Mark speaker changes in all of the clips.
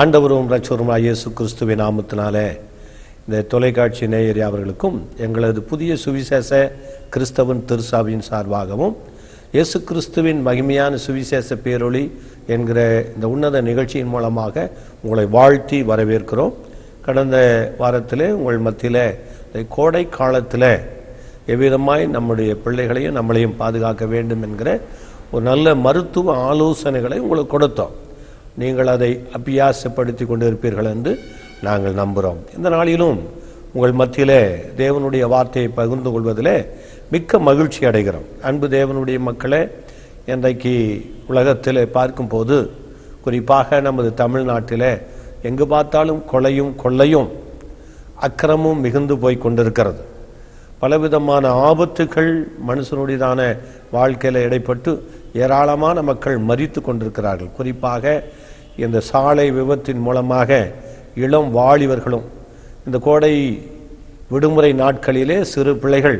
Speaker 1: ஆண்டவரும் ரட்சவருமாய் இயேசு கிறிஸ்துவின் நாமத்தினால இந்த தொலைக்காட்சி நேயர் அவர்களுக்கும் எங்களது புதிய சுவிசேஷ கிறிஸ்தவன் திருசாவின் சார்பாகவும் இயேசு கிறிஸ்துவின் மகிமையான சுவிசேஷ பேரொளி என்கிற இந்த உன்னத நிகழ்ச்சியின் மூலமாக உங்களை வாழ்த்தி வரவேற்கிறோம். கடந்த வாரத்தில் உங்கள் மத்தியில் கோடை காலத்தில் எவ்விதமாய் நம்முடைய பிள்ளைகளையும் நம்மளையும் பாதுகாக்க வேண்டும் என்கிற ஒரு நல்ல மருத்துவ ஆலோசனைகளை உங்களுக்கு கொடுத்தோம். நீங்கள் அதை அபியாசப்படுத்தி கொண்டிருப்பீர்கள் என்று நாங்கள் நம்புகிறோம் இந்த நாளிலும் உங்கள் மத்தியிலே தேவனுடைய வார்த்தையை பகிர்ந்து கொள்வதிலே மிக்க மகிழ்ச்சி அடைகிறோம். அன்பு தேவனுடைய மக்களே இன்றைக்கு உலகத்தில் பார்க்கும்போது குறிப்பாக நமது தமிழ்நாட்டில் எங்கு பார்த்தாலும் கொலையும் கொள்ளையும் அக்கிரமும் மிகுந்து போய் கொண்டிருக்கிறது. பலவிதமான ஆபத்துகள் மனுஷனுடையதான வாழ்க்கையில் இடைப்பட்டு ஏராளமான மக்கள் மறித்து கொண்டிருக்கிறார்கள். குறிப்பாக இந்த சாலை விபத்தின் மூலமாக இளம் வாலிபர்களும் இந்த கோடை விடுமுறை நாட்களிலே சிறு பிள்ளைகள்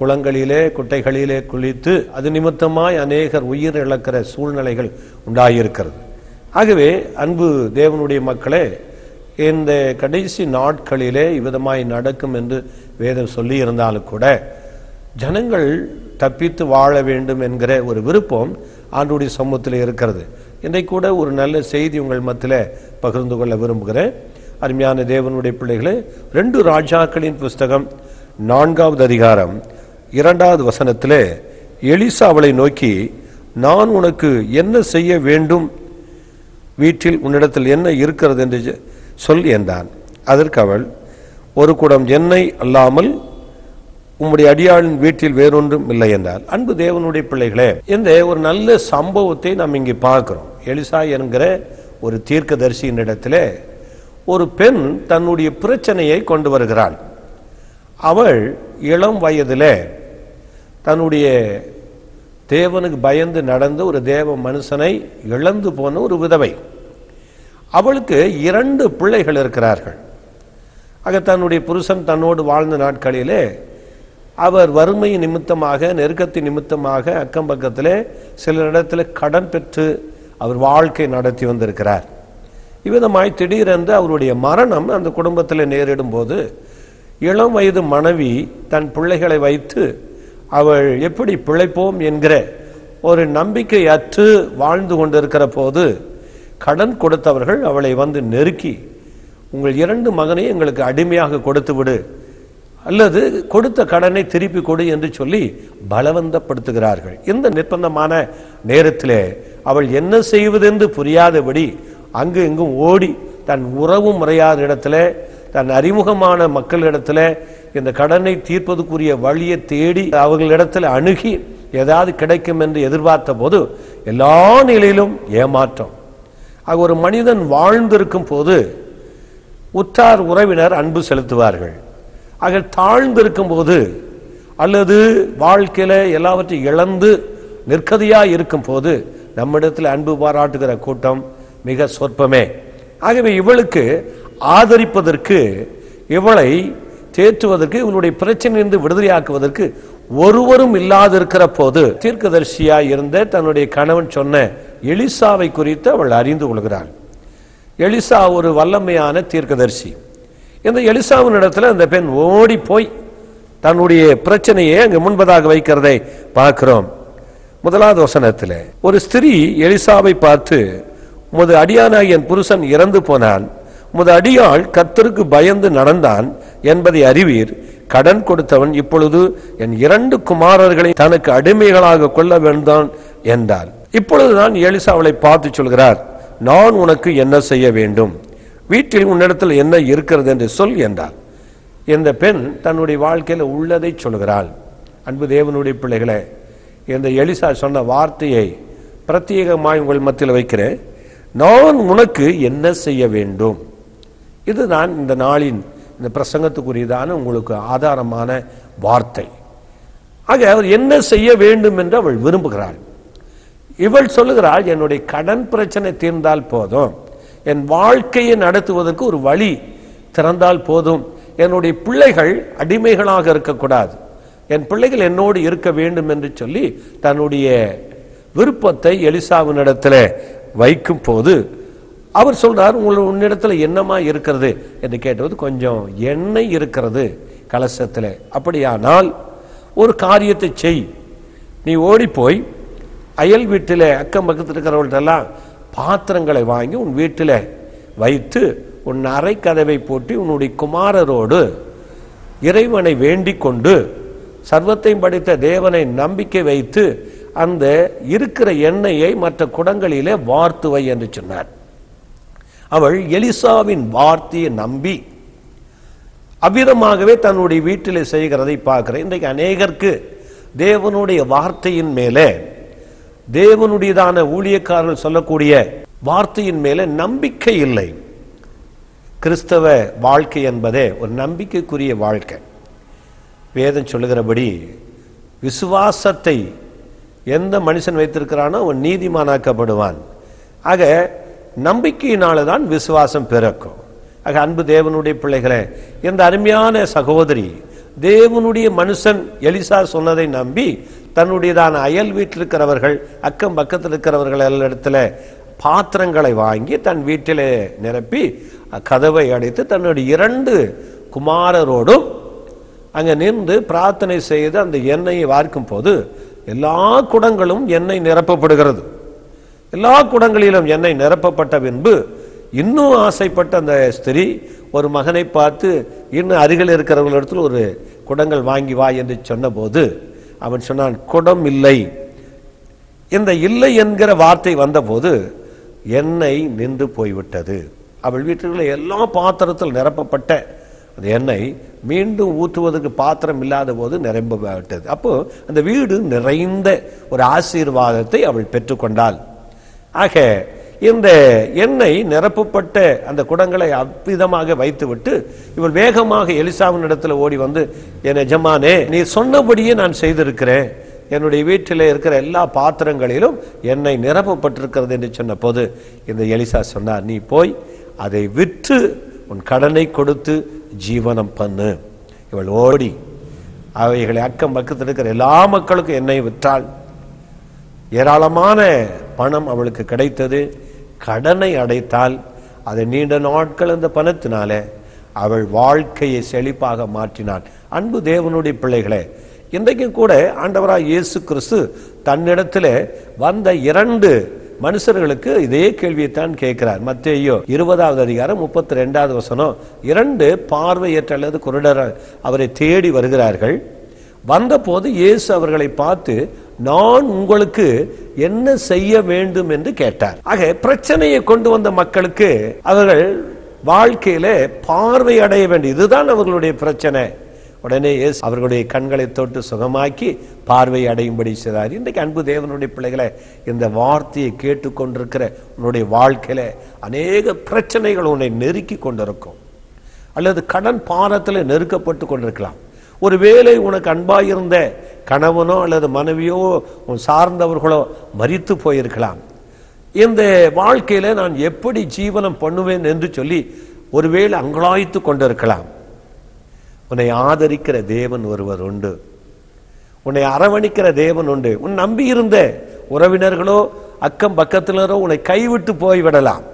Speaker 1: குளங்களிலே குட்டைகளிலே குளித்து அது நிமித்தமாய் அநேகர் உயிர் இழக்கிற சூழ்நிலைகள் உண்டாகியிருக்கிறது ஆகவே அன்பு தேவனுடைய மக்களே இந்த கடைசி நாட்களிலே இவ்விதமாய் நடக்கும் என்று வேதம் சொல்லி இருந்தாலும் கூட ஜனங்கள் தப்பித்து வாழ வேண்டும் என்கிற ஒரு விருப்பம் ஆண்டுடைய சமூகத்தில் இருக்கிறது. இன்றைக்கு கூட ஒரு நல்ல செய்தி உங்கள் மத்தியில் பகிர்ந்து கொள்ள விரும்புகிறேன். அருமையான தேவனுடைய பிள்ளைகளே ரெண்டு ராஜாக்களின் புஸ்தகம் நான்காவது அதிகாரம் இரண்டாவது வசனத்தில் எலிசா அவளை நோக்கி நான் உனக்கு என்ன செய்ய வேண்டும்? வீட்டில் உன்னிடத்தில் என்ன இருக்கிறது? என்று சொல் என்றான். அதற்கு அவள் ஒரு குடம் எண்ணெய் அல்லாமல் உம்முடைய அடியாளின் வீட்டில் வேறொன்றும் இல்லை என்றார் அன்பு தேவனுடைய பிள்ளைகளே இந்த ஒரு நல்ல சம்பவத்தை நாம் இங்கே பார்க்கிறோம். எலிசா என்கிற ஒரு தீர்க்கதரிசியின் இடத்துல ஒரு பெண் தன்னுடைய பிரச்சனையை கொண்டு வருகிறாள். அவள் இளம் வயதிலே தன்னுடைய தேவனுக்கு பயந்து நடந்த ஒரு தேவ மனுஷனை இழந்து போன ஒரு விதவை. அவளுக்கு இரண்டு பிள்ளைகள் இருக்கிறார்கள். ஆக தன்னுடைய புருஷன் தன்னோடு வாழ்ந்த நாட்களிலே அவர் வறுமை நிமித்தமாக நெருக்கத்தின் நிமித்தமாக அக்கம் பக்கத்திலே இடத்துல கடன் பெற்று அவர் வாழ்க்கை நடத்தி வந்திருக்கிறார். இவ்விதமாய் திடீரென்று அவருடைய மரணம் அந்த குடும்பத்தில் நேரிடும் போது இளம் வயது மனைவி தன் பிள்ளைகளை வைத்து அவள் எப்படி பிழைப்போம்? என்கிற ஒரு நம்பிக்கை அற்று வாழ்ந்து கொண்டிருக்கிற போது கடன் கொடுத்தவர்கள் அவளை வந்து நெருக்கி உங்கள் இரண்டு மகனை எங்களுக்கு அடிமையாக கொடுத்து விடு. அல்லது கொடுத்த கடனை திருப்பி கொடு என்று சொல்லி பலவந்தப்படுத்துகிறார்கள். இந்த நிர்பந்தமான நேரத்திலே அவள் என்ன செய்வதென்று புரியாதபடி அங்கு இங்கும் ஓடி தன் உறவு முறையாத இடத்துல தன் அறிமுகமான மக்களிடத்துல இந்த கடனை தீர்ப்பதற்குரிய வழியை தேடி அவர்களிடத்தில் அணுகி ஏதாவது கிடைக்கும் என்று எதிர்பார்த்த போது எல்லா நிலையிலும் ஏமாற்றம். ஆக ஒரு மனிதன் வாழ்ந்திருக்கும் போது உற்றார் உறவினர் அன்பு செலுத்துவார்கள். ஆக தாழ்ந்திருக்கும் போது அல்லது வாழ்க்கையில் எல்லாவற்றையும் இழந்து நிற்கதியாக இருக்கும் போது நம்மிடத்தில் அன்பு பாராட்டுகிற கூட்டம் மிக சொற்பமே. ஆகவே இவளுக்கு ஆதரிப்பதற்கு இவளை தேற்றுவதற்கு இவளுடைய பிரச்சனையிலிருந்து விடுதலையாக்குவதற்கு ஒருவரும் இல்லாதிருக்கிற போது தீர்க்கதரிசியாய் இருந்த தன்னுடைய கணவன் சொன்ன எலிசாவை குறித்து அவள் அறிந்து கொள்கிறாள். எலிசா ஒரு வல்லமையான தீர்க்கதரிசி. இந்த எலிசாவின் இடத்துல அந்த பெண் ஓடி போய் தன்னுடைய பிரச்சனையை அங்கு முன்பதாக வைக்கிறதை பார்க்கிறோம். முதலாவது வசனத்தில் ஒரு ஸ்திரீ எலிசாவை பார்த்து உமது அடியானாய் என் புருஷன் இறந்து போனான். உமது அடியாள் கத்தருக்கு பயந்து நடந்தான் என்பதை அறிவீர். கடன் கொடுத்தவன் இப்பொழுது என் இரண்டு குமாரர்களை தனக்கு அடிமைகளாக கொள்ள வேண்டான் என்றார் இப்பொழுதுதான் எலிசா அவளை பார்த்து சொல்கிறார் நான் உனக்கு என்ன செய்ய வேண்டும்? வீட்டில் உன்னிடத்தில் என்ன இருக்கிறது என்று சொல் என்றார். இந்த பெண் தன்னுடைய வாழ்க்கையில் உள்ளதை சொல்கிறாள். அன்பு தேவனுடைய பிள்ளைகளை இந்த எலிசா சொன்ன வார்த்தையை பிரத்யேகமாய் உங்கள் மத்தியில் வைக்கிறேன். நான் உனக்கு என்ன செய்ய வேண்டும்? இதுதான் இந்த நாளின் இந்த பிரசங்கத்துக்குரியதான உங்களுக்கு ஆதாரமான வார்த்தை. ஆக அவர் என்ன செய்ய வேண்டும் என்று அவள் விரும்புகிறாள். இவள் சொல்லுகிறாள் என்னுடைய கடன் பிரச்சனை தீர்ந்தால் போதும். என் வாழ்க்கையை நடத்துவதற்கு ஒரு வழி திறந்தால் போதும். என்னுடைய பிள்ளைகள் அடிமைகளாக இருக்கக்கூடாது. என் பிள்ளைகள் என்னோடு இருக்க வேண்டும் என்று சொல்லி தன்னுடைய விருப்பத்தை எலிசாவினிடத்தில் வைக்கும் போது அவர் சொல்றார் உங்கள் உன்னிடத்துல என்னமா இருக்கிறது? என்று கேட்டபோது கொஞ்சம் எண்ணெய் இருக்கிறது கலசத்தில். அப்படியானால் ஒரு காரியத்தை செய். நீ ஓடி போய் அயல் வீட்டில் அக்கம் பக்கத்தில் இருக்கிறவர்கள்ட்டெல்லாம் பாத்திரங்களை வாங்கி உன் வீட்டில் வைத்து உன் அறை கதவை போட்டு உன்னுடைய குமாரரோடு இறைவனை வேண்டிக் கொண்டு சர்வத்தையும் படைத்த தேவனை நம்பிக்கை வைத்து அந்த இருக்கிற எண்ணெயை மற்ற குடங்களிலே வார்த்துவை என்று சொன்னார். அவள் எலிசாவின் வார்த்தையை நம்பி அவ்விதமாகவே தன்னுடைய வீட்டிலே செய்கிறதை பார்க்கிறேன். இன்றைக்கு அநேகருக்கு தேவனுடைய வார்த்தையின் மேலே தேவனுடையதான ஊழியக்காரர்கள் சொல்லக்கூடிய வார்த்தையின் மேலே நம்பிக்கை இல்லை. கிறிஸ்தவ வாழ்க்கை என்பதே ஒரு நம்பிக்கைக்குரிய வாழ்க்கை. வேதம் சொல்லுகிறபடி விசுவாசத்தை எந்த மனுஷன் வைத்திருக்கிறானோ அவன் நீதிமானாக்கப்படுவான். ஆக நம்பிக்கையினால தான் விசுவாசம் பிறக்கும். ஆக அன்பு தேவனுடைய பிள்ளைகளே இந்த அருமையான சகோதரி தேவனுடைய மனுஷன் எலிசா சொன்னதை நம்பி தன்னுடையதான அயல் வீட்டில் இருக்கிறவர்கள் அக்கம் பக்கத்தில் இருக்கிறவர்கள் எல்லா இடத்துல பாத்திரங்களை வாங்கி தன் வீட்டிலே நிரப்பி கதவை அடைத்து தன்னுடைய இரண்டு குமாரரோடும் அங்கே நின்று பிரார்த்தனை செய்து அந்த எண்ணெயை வார்க்கும் போது எல்லா குடங்களும் எண்ணெய் நிரப்பப்படுகிறது. எல்லா குடங்களிலும் எண்ணெய் நிரப்பப்பட்ட பின்பு இன்னும் ஆசைப்பட்ட அந்த ஸ்திரீ ஒரு மகனை பார்த்து இன்னும் அருகில் இருக்கிறவர்களிடத்தில் ஒரு குடங்கள் வாங்கி வா என்று சொன்னபோது அவன் சொன்னான் குடம் இல்லை. இந்த இல்லை என்கிற வார்த்தை வந்தபோது எண்ணெய் நின்று போய்விட்டது. அவள் வீட்டில் எல்லா பாத்திரத்தில் நிரப்பப்பட்ட அந்த எண்ணெய் மீண்டும் ஊற்றுவதற்கு பாத்திரம் இல்லாத போது நிரம்ப விட்டது அப்போ அந்த வீடு நிறைந்த ஒரு ஆசீர்வாதத்தை அவள் பெற்றுக்கொண்டாள். ஆக இந்த எண்ணெய் நிரப்பப்பட்ட அந்த குடங்களை அவ்விதமாக வைத்துவிட்டு இவள் வேகமாக எலிசாவின் இடத்துல ஓடி வந்து என் எஜமானே நீ சொன்னபடியே நான் செய்திருக்கிறேன். என்னுடைய வீட்டில் இருக்கிற எல்லா பாத்திரங்களிலும் எண்ணெய் நிரப்பப்பட்டிருக்கிறது என்று சொன்ன போது இந்த எலிசா சொன்னார் நீ போய் அதை விற்று உன் கடனை கொடுத்து ஜீவனம் பண்ணு. இவள் ஓடி அவைகளை அக்கம் பக்கத்தில் இருக்கிற எல்லா மக்களுக்கும் என்னை விற்றாள். ஏராளமான பணம் அவளுக்கு கிடைத்தது. கடனை அடைத்தால் அதை நீண்ட நாட்கள் அந்த பணத்தினால அவள் வாழ்க்கையை செழிப்பாக மாற்றினாள். அன்பு தேவனுடைய பிள்ளைகளே இன்றைக்கும் கூட ஆண்டவராக இயேசு கிறிஸ்து தன்னிடத்தில் வந்த இரண்டு மனுஷர்களுக்கு இதே கேள்வியைத்தான் கேட்கிறார். மத்தேயோ இருபதாவது அதிகாரம் முப்பத்தி ரெண்டாவது வசனம் இரண்டு பார்வையற்ற அல்லது குருடர் அவரை தேடி வருகிறார்கள். வந்தபோது இயேசு அவர்களை பார்த்து நான் உங்களுக்கு என்ன செய்ய வேண்டும் என்று கேட்டார். ஆக பிரச்சனையை கொண்டு வந்த மக்களுக்கு அவர்கள் வாழ்க்கையில பார்வை அடைய வேண்டும். இதுதான் அவர்களுடைய பிரச்சனை. உடனே இயேசு அவர்களுடைய கண்களை தொட்டு சுகமாக்கி பார்வை அடையும்படி செய்தார். இன்றைக்கு அன்பு தேவனுடைய பிள்ளைகளை இந்த வார்த்தையை கேட்டுக்கொண்டிருக்கிற உன்னுடைய வாழ்க்கையில் அநேக பிரச்சனைகள் உன்னை நெருக்கி கொண்டிருக்கும். அல்லது கடன் பாரத்தில் நெருக்கப்பட்டு கொண்டிருக்கலாம். ஒருவேளை உனக்கு அன்பாயிருந்த கணவனோ அல்லது மனைவியோ உன் சார்ந்தவர்களோ மறித்து போயிருக்கலாம். இந்த வாழ்க்கையில் நான் எப்படி ஜீவனம் பண்ணுவேன் என்று சொல்லி ஒருவேளை அங்கலாய்த்து கொண்டிருக்கலாம். உன்னை ஆதரிக்கிற தேவன் ஒருவர் உண்டு. உன்னை அரவணிக்கிற தேவன் உண்டு. உன் நம்பி இருந்த உறவினர்களோ அக்கம் பக்கத்திலரோ உன்னை கைவிட்டு போய்விடலாம்.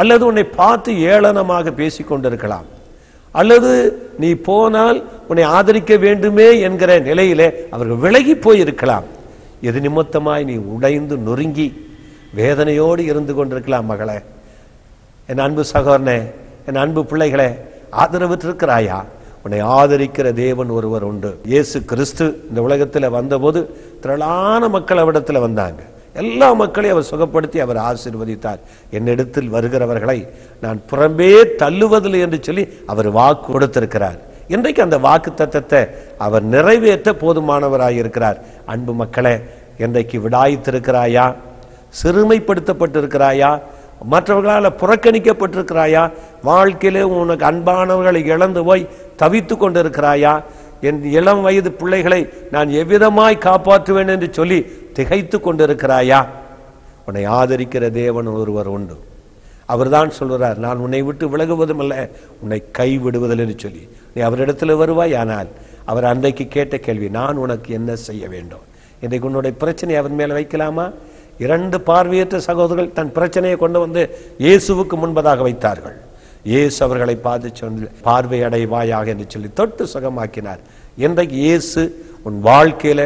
Speaker 1: அல்லது உன்னை பார்த்து ஏளனமாக பேசிக் கொண்டிருக்கலாம் அல்லது நீ போனால் உன்னை ஆதரிக்க வேண்டுமே என்கிற நிலையிலே அவர்கள் விலகி போயிருக்கலாம். எது நிமித்தமாய் நீ உடைந்து நொறுங்கி வேதனையோடு இருந்து கொண்டிருக்கலாம் மகளே. என் அன்பு சகோதரனே என் அன்பு பிள்ளைகளே ஆதரவற்றிருக்கிறாயா? உன்னை ஆதரிக்கிற தேவன் ஒருவர் உண்டு. இயேசு கிறிஸ்து இந்த உலகத்தில் வந்தபோது திரளான மக்கள் அவரிடத்தில் வந்தாங்க. எல்லா மக்களையும் அவர் சுகப்படுத்தி அவர் ஆசீர்வதித்தார். என்னிடத்தில் வருகிறவர்களை நான் புறம்பே தள்ளுவதில்லை என்று சொல்லி அவர் வாக்கு கொடுத்திருக்கிறார். இன்றைக்கு அந்த வாக்கு தத்தத்தை அவர் நிறைவேற்ற போதுமானவராக இருக்கிறார். அன்பு மக்களே இன்றைக்கு விடாய்த்திருக்கிறாயா? சிறுமைப்படுத்தப்பட்டிருக்கிறாயா? மற்றவர்களால் புறக்கணிக்கப்பட்டிருக்கிறாயா? வாழ்க்கையிலே உனக்கு அன்பானவர்களை இழந்து போய் தவித்து கொண்டிருக்கிறாயா? என் இளம் வயது பிள்ளைகளை நான் எவ்விதமாய் காப்பாற்றுவேன் என்று சொல்லி திகைத்து கொண்டிருக்கிறாயா? உன்னை ஆதரிக்கிற தேவன் ஒருவர் உண்டு. அவர்தான் சொல்கிறார் நான் உன்னை விட்டு விலகுவதும் அல்ல உன்னை கைவிடுவதில் என்று சொல்லி. நீ அவரிடத்தில் வருவாய் ஆனால் அவர் அன்றைக்கு கேட்ட கேள்வி நான் உனக்கு என்ன செய்ய வேண்டும்? இன்றைக்கு உன்னுடைய பிரச்சனை அவன் மேலே வைக்கலாமா? இரண்டு பார்வையற்ற சகோதரர்கள் தன் பிரச்சனையை கொண்டு வந்து இயேசுவுக்கு முன்பதாக வைத்தார்கள். இயேசு அவர்களை பார்த்து சொல்லி பார்வை அடைவாயாக என்று சொல்லி தொட்டு சுகமாக்கினார். இன்றைக்கு இயேசு உன் வாழ்க்கையில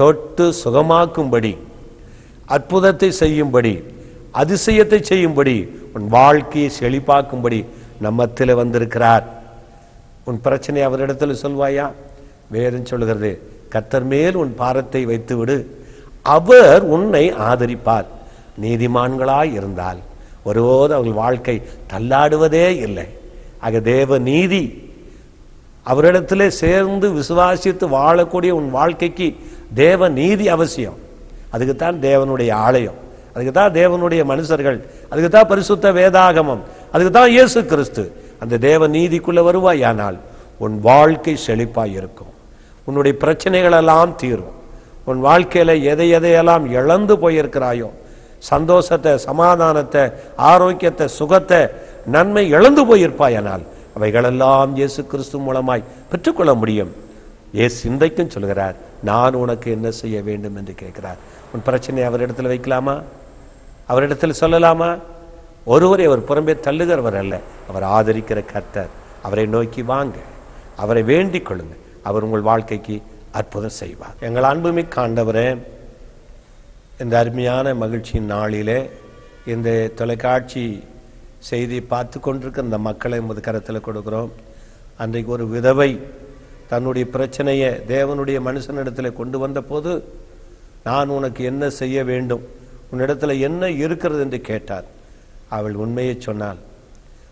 Speaker 1: தொட்டு சுகமாக்கும்படி அற்புதத்தை செய்யும்படி அதிசயத்தை செய்யும்படி உன் வாழ்க்கையை செழிப்பாக்கும்படி நம்மத்தில் வந்திருக்கிறார். உன் பிரச்சனை அவரிடத்தில் சொல்வாயா? வேறும் சொல்கிறது கத்தர் மேல் உன் பாரத்தை வைத்து விடு அவர் உன்னை ஆதரிப்பார். நீதிமான்களாய் இருந்தால். ஒருபோது அவர்கள் வாழ்க்கை தள்ளாடுவதே இல்லை. ஆக தேவ நீதி அவரிடத்திலே சேர்ந்து விசுவாசித்து வாழக்கூடிய உன் வாழ்க்கைக்கு தேவ நீதி அவசியம். அதுக்குத்தான் தேவனுடைய ஆலயம். அதுக்கு தான் தேவனுடைய மனுஷர்கள். அதுக்கு தான் பரிசுத்த வேதாகமம். அதுக்கு தான் இயேசு கிறிஸ்து. அந்த தேவ நீதிக்குள்ள வருவாயானால் உன் வாழ்க்கை செழிப்பாய் இருக்கும். உன்னுடைய பிரச்சனைகளெல்லாம் தீரும். உன் வாழ்க்கையில் எதை எதையெல்லாம் இழந்து போயிருக்கிறாயோ சந்தோஷத்தை சமாதானத்தை ஆரோக்கியத்தை சுகத்தை நன்மை இழந்து போயிருப்பாயனால் அவைகளெல்லாம் இயேசு கிறிஸ்து மூலமாய் பெற்றுக்கொள்ள முடியும். ஏசு இன்றைக்கும் சொல்கிறார் நான் உனக்கு என்ன செய்ய வேண்டும்? என்று கேட்கிறார். உன் பிரச்சனை அவரிடத்தில் வைக்கலாமா? அவரிடத்தில் சொல்லலாமா? ஒருவரை அவர் புறம்பே தள்ளுகிறவர் அல்ல. அவர் ஆதரிக்கிற கர்த்தர். அவரை நோக்கி வாங்க. அவரை வேண்டிக் கொள்ளுங்க. அவர் உங்கள் வாழ்க்கைக்கு அற்புதம் செய்வார். எங்கள் அன்புமிக்க ஆண்டவரே இந்த அருமையான மகிழ்ச்சியின் நாளிலே இந்த தொலைக்காட்சி செய்தி பார்த்து கொண்டிருக்கிற இந்த மக்களை உமது கரத்தில் கொடுக்கிறோம். அன்றைக்கு ஒரு விதவை தன்னுடைய பிரச்சனையை தேவனுடைய மனுஷனிடத்தில் கொண்டு வந்த போது நான் உனக்கு என்ன செய்ய வேண்டும்? உன்னிடத்தில் என்ன இருக்கிறது என்று கேட்டார். அவள் உண்மையை சொன்னாள்.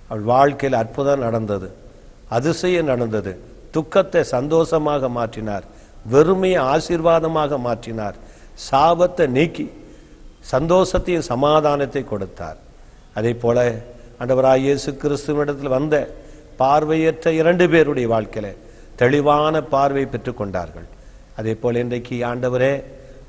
Speaker 1: அவள் வாழ்க்கையில் அற்புதம் நடந்தது அதிசயம் நடந்தது. துக்கத்தை சந்தோஷமாக மாற்றினார். வெறுமையை ஆசீர்வாதமாக மாற்றினார். சாபத்தை நீக்கி சந்தோஷத்தையும் சமாதானத்தை கொடுத்தார். அதே போல ஆண்டவராய் இயேசு கிறிஸ்துவனிடத்தில் வந்த பார்வையற்ற இரண்டு பேருடைய வாழ்க்கையில தெளிவான பார்வை பெற்றுக்கொண்டார்கள் அதே போல இன்றைக்கு ஆண்டவரே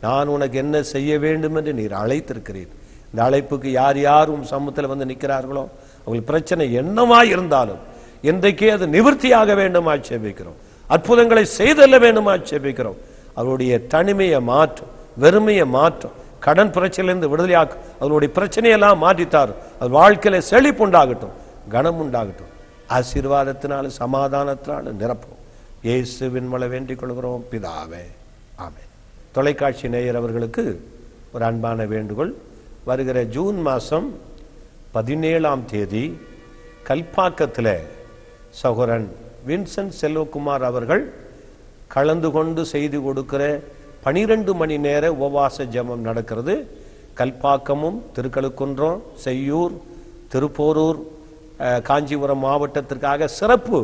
Speaker 1: நான் உனக்கு என்ன செய்ய வேண்டும் என்று நீர் அழைத்திருக்கிறீர். இந்த அழைப்புக்கு யார் யார் உன் சமூகத்தில் வந்து நிற்கிறார்களோ அவங்களுக்கு பிரச்சனை என்னவா இருந்தாலும் இன்றைக்கே அது நிவர்த்தியாக வேண்டும் ஆட்சேபிக்கிறோம் அற்புதங்களை செய்தல்ல வேண்டும் ஆட்சேபிக்கிறோம் அவருடைய தனிமையை மாற்றும் வெறுமையை மாற்றும் கடன் பிரச்சனையிலிருந்து விடுதலையாக்கும் அவருடைய பிரச்சனையெல்லாம் மாற்றித்தார். அது வாழ்க்கையில செழிப்பு உண்டாகட்டும் கனம் உண்டாகட்டும். ஆசீர்வாதத்தினால சமாதானத்தினால நிரப்பும் இயேசு விண்மலை வேண்டிக் கொள்கிறோம். பிதாவே ஆமே தொலைக்காட்சி நேயர் அவர்களுக்கு ஒரு அன்பான வேண்டுகோள். வருகிற ஜூன் மாதம் பதினேழாம் தேதி கல்பாக்கத்தில் சகோரன் வின்சென்ட் செல்வகுமார் அவர்கள் கலந்து கொண்டு செய்து கொடுக்கிற பனிரெண்டு மணி நேர உபவாச ஜெபம் நடக்கிறது. கல்பாக்கமும் திருக்கழுக்குன்றம் செய்யூர் திருப்போரூர் காஞ்சிபுரம் மாவட்டத்திற்காக சிறப்பு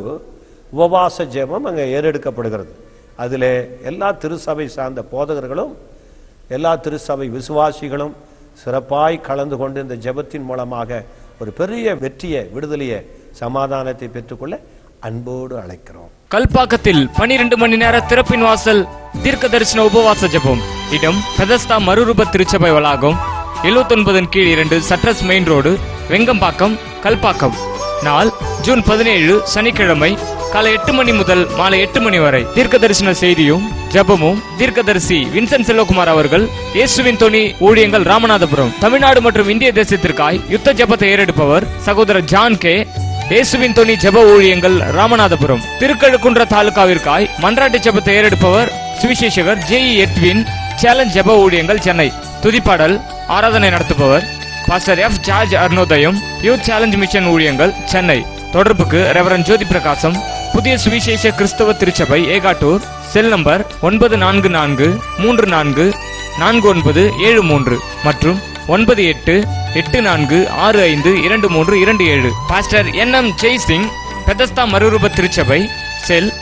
Speaker 1: உபவாச ஜெபம் அங்கே ஏறெடுக்கப்படுகிறது. அதில் எல்லா திருசபை சார்ந்த போதகர்களும் எல்லா திருச்சபை விசுவாசிகளும் சிறப்பாய் கலந்து கொண்டு இந்த ஜெபத்தின் மூலமாக ஒரு பெரிய வெற்றியை விடுதலையை சமாதானத்தை பெற்றுக்கொள்ள அன்போடு அழைக்கிறோம்.
Speaker 2: கல்பாக்கத்தில் 12 மணி நேர திறப்பின் வாசல் தீர்க்க தரிசன உபவாச ஜபம். இடம் பெதஸ்தா மறுரூப திருச்சபை வளாகம். 79 கீழ் இரண்டு சட்ரஸ் மெயின் ரோடு வெங்கம்பாக்கம் கல்பாக்கம். நாள் ஜூன் பதினேழு சனிக்கிழமை காலை எட்டு மணி முதல் மாலை எட்டு மணி வரை. தீர்க்க தரிசன செய்தியும் ஜபமும் தீர்க்கதரிசி வின்சென்ட் செல்வகுமார் அவர்கள் இயேசுவின் துணி ஊழியங்கள் ராமநாதபுரம். தமிழ்நாடு மற்றும் இந்திய தேசத்திற்காய் யுத்த ஜபத்தை ஏறெடுப்பவர் சகோதரர் ஜான் கே. இயேசுவின் துணி ஜெப ஊழியங்கள் ராமநாதபுரம். திருக்கழுக்குன்ற தாலுகாவிற்காய் மன்றாட்டு ஜெபத்தை ஏறெடுப்பவர் சுவிசேஷகர் ஜே எட்வின் சேலஞ்ச் ஜெப ஊழியங்கள் சென்னை. துதிப்பாடல் ஆராதனை நடத்துபவர் pastor F George Arunodhayam youth challenge mission ஊழியங்கள் சென்னை. தொடர்புக்கு ரெவரன் ஜோதி பிரகாசம் புதிய சுவிசேஷ கிறிஸ்தவ திருச்சபை ஏகாட்டூர் செல் நம்பர் ஒன்பது நான்கு நான்கு மூன்று நான்கு நான்கு ஒன்பது ஏழு மூன்று மற்றும் ஒன்பது எட்டு எட்டு நான்கு ஆறு ஐந்து இரண்டு மூன்று இரண்டு ஏழு. Pastor N. M. Jaisingh Bethesda மறுரூப திருச்சபை செல்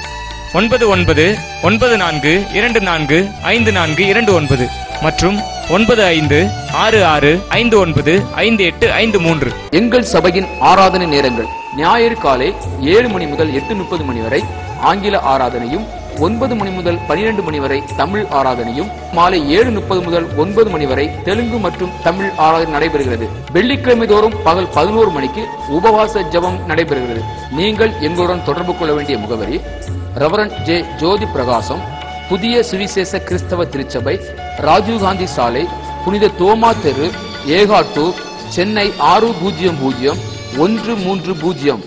Speaker 2: ஒன்பது ஒன்பது ஒன்பது நான்கு இரண்டு நான்கு ஐந்து நான்கு இரண்டு ஒன்பது. மற்றும் ஒன்பது ஐந்து ஆறு ஆறு ஐந்து ஒன்பது ஐந்து எட்டு ஐந்து மூன்று.
Speaker 3: எங்கள் சபையின் ஆராதனை நேரங்கள் ஞாயிறு காலை ஏழு மணி முதல் எட்டு முப்பது மணி வரை ஆங்கில ஆராதனையும் ஒன்பது மணி முதல் பனிரெண்டு மணி வரை தமிழ் ஆராதனையும் மாலை ஏழு முப்பது முதல் ஒன்பது மணி வரை தெலுங்கு மற்றும் தமிழ் ஆராதனை நடைபெறுகிறது. வெள்ளிக்கிழமை தோறும் பகல் பதினோரு மணிக்கு உபவாச ஜெபம் நடைபெறுகிறது. நீங்கள் எங்களுடன் தொடர்பு கொள்ள வேண்டிய முகவரி ரெவரண்ட் ஜே. ஜோதி பிரகாசம் புதிய சுவிசேஷ கிறிஸ்தவ திருச்சபை ராஜீவ்காந்தி சாலை புனித தோமா தெரு ஏகாட்டூர் சென்னை ஆறு பூஜ்ஜியம் பூஜ்ஜியம் ஒன்று மூன்று பூஜ்ஜியம்.